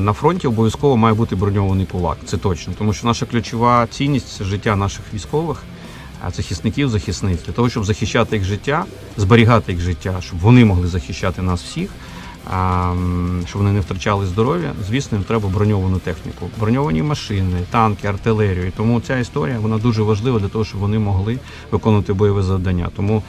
На фронті обов'язково має бути броньований кулак. Це точно, тому що наша ключова цінність це життя наших військових, захисників, захисниць для того, щоб захищати їх життя, зберігати їх життя, щоб вони могли захищати нас всіх. Щоб вони не втрачали здоров'я, звісно, їм треба броньовану техніку, броньовані машини, танки, артилерію. Тому ця історія вона дуже важлива для того, щоб вони могли виконувати бойове завдання. Тому